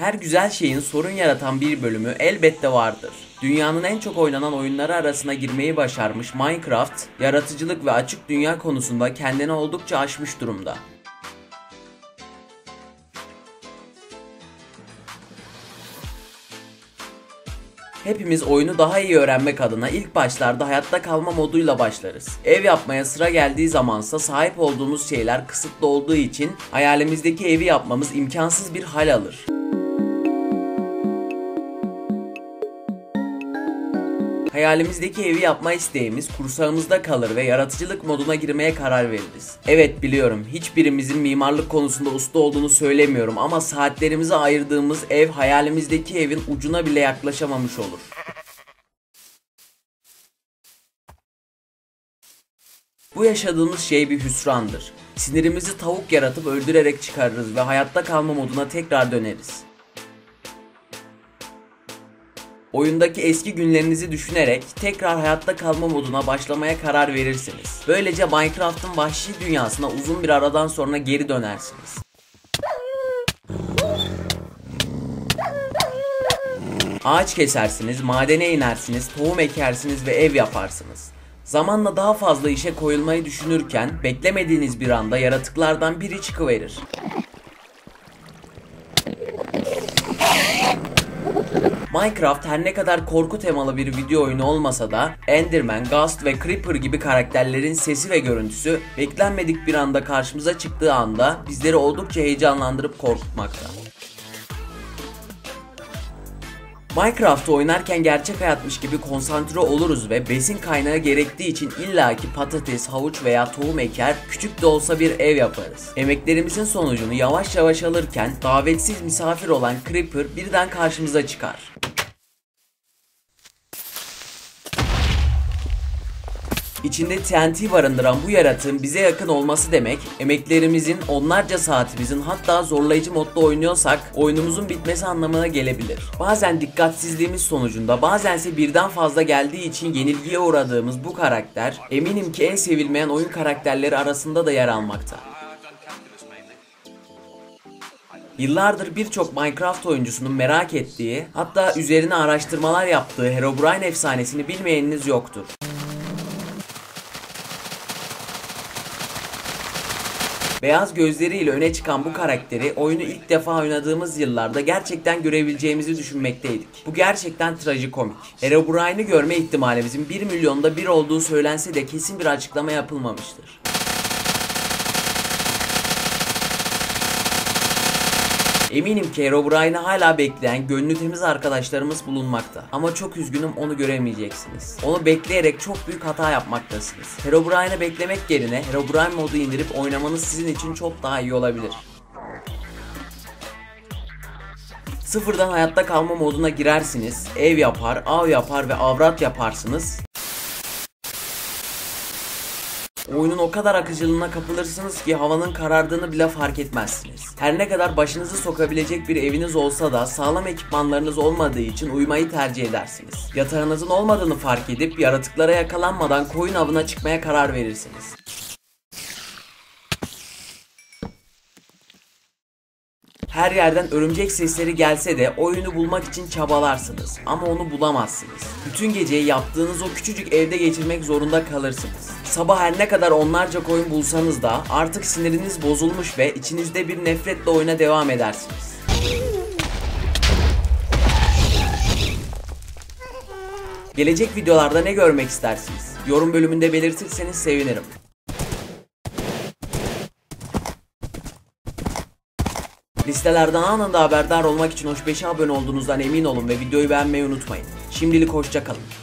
Her güzel şeyin sorun yaratan bir bölümü elbette vardır. Dünyanın en çok oynanan oyunları arasına girmeyi başarmış Minecraft, yaratıcılık ve açık dünya konusunda kendini oldukça aşmış durumda. Hepimiz oyunu daha iyi öğrenmek adına ilk başlarda hayatta kalma moduyla başlarız. Ev yapmaya sıra geldiği zamansa sahip olduğumuz şeyler kısıtlı olduğu için hayalimizdeki evi yapmamız imkansız bir hal alır. Hayalimizdeki evi yapma isteğimiz kursağımızda kalır ve yaratıcılık moduna girmeye karar veririz. Evet biliyorum hiçbirimizin mimarlık konusunda usta olduğunu söylemiyorum ama saatlerimizi ayırdığımız ev hayalimizdeki evin ucuna bile yaklaşamamış olur. Bu yaşadığımız şey bir hüsrandır. Sinirimizi tavuk yaratıp öldürerek çıkarırız ve hayatta kalma moduna tekrar döneriz. Oyundaki eski günlerinizi düşünerek tekrar hayatta kalma moduna başlamaya karar verirsiniz. Böylece Minecraft'ın vahşi dünyasına uzun bir aradan sonra geri dönersiniz. Ağaç kesersiniz, madene inersiniz, tohum ekersiniz ve ev yaparsınız. Zamanla daha fazla işe koyulmayı düşünürken beklemediğiniz bir anda yaratıklardan biri çıkıverir. Minecraft her ne kadar korku temalı bir video oyunu olmasa da Enderman, Ghost ve Creeper gibi karakterlerin sesi ve görüntüsü beklenmedik bir anda karşımıza çıktığı anda bizleri oldukça heyecanlandırıp korkutmakta. Minecraft'ı oynarken gerçek hayatmış gibi konsantre oluruz ve besin kaynağı gerektiği için illaki patates, havuç veya tohum eker, küçük de olsa bir ev yaparız. Emeklerimizin sonucunu yavaş yavaş alırken davetsiz misafir olan Creeper birden karşımıza çıkar. İçinde TNT barındıran bu yaratığın bize yakın olması demek, emeklerimizin, onlarca saatimizin hatta zorlayıcı modda oynuyorsak oyunumuzun bitmesi anlamına gelebilir. Bazen dikkatsizliğimiz sonucunda bazense birden fazla geldiği için yenilgiye uğradığımız bu karakter eminim ki en sevilmeyen oyun karakterleri arasında da yer almakta. Yıllardır birçok Minecraft oyuncusunun merak ettiği, hatta üzerine araştırmalar yaptığı Herobrine efsanesini bilmeyeniniz yoktur. Beyaz gözleriyle öne çıkan bu karakteri oyunu ilk defa oynadığımız yıllarda gerçekten görebileceğimizi düşünmekteydik. Bu gerçekten trajikomik. Herobrine'i görme ihtimalimizin 1 milyonda 1 olduğu söylense de kesin bir açıklama yapılmamıştır. Eminim ki Herobrine'i hala bekleyen gönlü temiz arkadaşlarımız bulunmakta. Ama çok üzgünüm onu göremeyeceksiniz. Onu bekleyerek çok büyük hata yapmaktasınız. Herobrine'i beklemek yerine Herobrine modu indirip oynamanız sizin için çok daha iyi olabilir. Sıfırdan hayatta kalma moduna girersiniz, ev yapar, av yapar ve avrat yaparsınız. Oyunun o kadar akıcılığına kapılırsınız ki havanın karardığını bile fark etmezsiniz. Her ne kadar başınızı sokabilecek bir eviniz olsa da sağlam ekipmanlarınız olmadığı için uyumayı tercih edersiniz. Yatağınızın olmadığını fark edip yaratıklara yakalanmadan koyun avına çıkmaya karar verirsiniz. Her yerden örümcek sesleri gelse de oyunu bulmak için çabalarsınız ama onu bulamazsınız. Bütün geceyi yaptığınız o küçücük evde geçirmek zorunda kalırsınız. Sabah her ne kadar onlarca koyun bulsanız da artık siniriniz bozulmuş ve içinizde bir nefretle oyuna devam edersiniz. Gelecek videolarda ne görmek istersiniz? Yorum bölümünde belirtirseniz sevinirim. Listelerden anında haberdar olmak için Hoş 5'e abone olduğunuzdan emin olun ve videoyu beğenmeyi unutmayın. Şimdilik hoşçakalın.